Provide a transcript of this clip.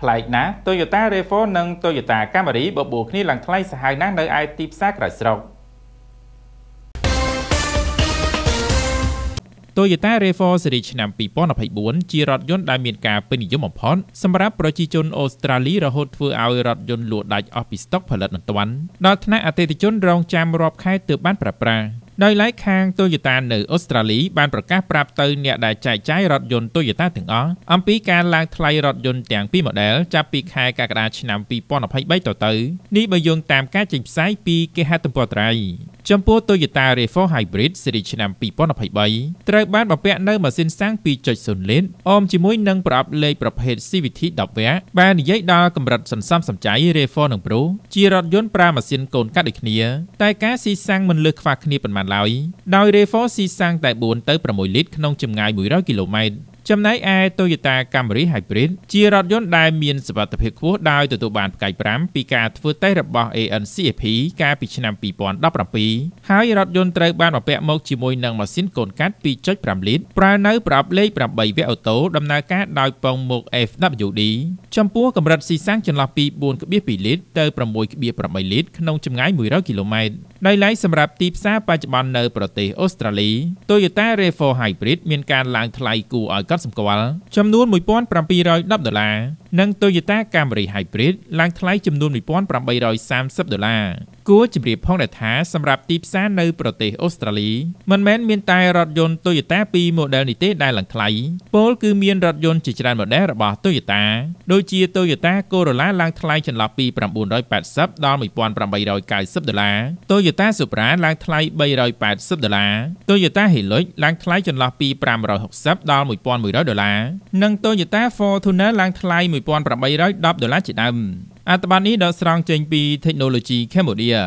ប្លែកណាស់ Toyota RAV4 និង Toyota Camry បបួលគ្នាឡើងថ្លៃសាហាវណាស់នៅឯទីផ្សារក្រៅស្រុក Toyota RAV4 ស៊េរីឆ្នាំ2024ជារថយន្តដែលមានការពេញនិយមបំផុតសម្រាប់ប្រជាជនអូស្ត្រាលីរហូតធ្វើឲ្យរថយន្តលក់ដាច់អស់ពីស្តុកផលិតមិនទាន់ដល់ថ្នាក់អតិថិជនរងចាំរាប់ខែទើបបានប្រើប្រាស់ ដោយឡែកខាង Toyota នៅអូស្ត្រាលីបានប្រកាសប្រាប់ទៅអ្នកដែលចែកចាយរថយន្ត Toyota ទាំងអស់អំពីការឡើងថ្លៃរថយន្តទាំងពីរ model ចាប់ពីខែកក្កដាឆ្នាំ2023តទៅនេះបើយោងតាមការចេញផ្សាយពីគេហទំព័រត្រៃ ចំពោះ Toyota RAV4 Hybrid ស៊េរីឆ្នាំ2023ត្រូវបានបំពាក់នៅម៉ាស៊ីនសាំង2.0លីត្រអមជាមួយនឹងប្រអប់លេខប្រភេទ CVT 10វ៉ាបាននិយាយដល់កម្រិតសន្សំសំចៃ RAV4 និង Pro ជារថយន្តប្រើម៉ាស៊ីនកូនកាត់ដូចគ្នា តែការស៊ីសាំងមិនលើសខ្វះគ្នាប៉ុន្មានឡើយដោយ RAV4 ស៊ីសាំងតែ4ទៅ6លីត្រក្នុងចម្ងាយ100គីឡូម៉ែត្រ ចំណែកឯ Toyota Camry Hybrid ជារថយន្តដែលមានសុវត្ថិភាពខ្ពស់ដោយទទួលបានផ្កាយ5ពីការធ្វើតេស្តរបស់ ANCAP កាលពីឆ្នាំ2017ហើយរថយន្តត្រូវបានបំពាក់មកជាមួយនឹងម៉ាស៊ីនកូនកាត់2.5លីត្រប្រើនៅប្រអប់លេខ8វគ្គអូតូដំណើរការដោយពងមុខ FWD ចំពោះកម្រិតស៊ីសាំងចន្លោះពី4.2លីត្រទៅ6.8លីត្រក្នុងចម្ងាយ100គីឡូម៉ែត្រដោយឡែកសម្រាប់ទីផ្សារបច្ចុប្បន្ននៅប្រទេសអូស្ត្រាលី Toyota RAV4 Hybrid មានការឡើងថ្លៃគួរឲ្យកត់សម្គាល់ចំនួន1710ដុល្លារនិង Toyota Camry Hybrid ឡើងថ្លៃចំនួន1830ដុល្លារគួរជម្រាបផងដែរថាសម្រាប់ទីផ្សារនៅប្រទេសអូស្ត្រាលីមិនមែនមានតែរថយន្ត Toyota ពីរ model នេះទេដែលឡើងថ្លៃពលគឺមានរថយន្តជាច្រើន model របស់ Toyota ដូចជា Toyota Corolla ឡើងថ្លៃចន្លោះពី980ដល់1890ដុល្លារ Toyota Supra ឡើងថ្លៃ380ដុល្លារ Toyota Hilux ឡើងថ្លៃចន្លោះពី560ដល់1100ដុល្លារនិង Toyota Fortuner ឡើងថ្លៃ1810ដុល្លារជាដើមអត្ថបទនេះដកស្រង់ចេញពី Technology Cambodia